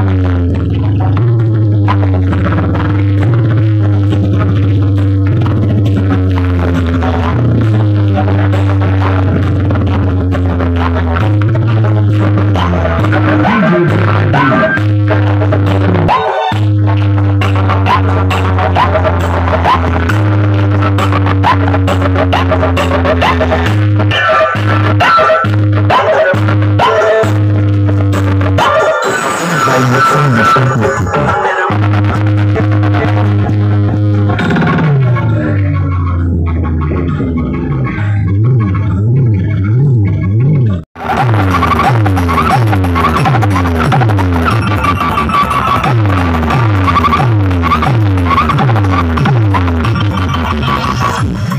machine with people.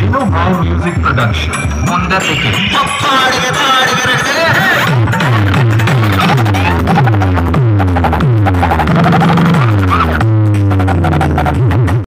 You know my music production. On that ticket.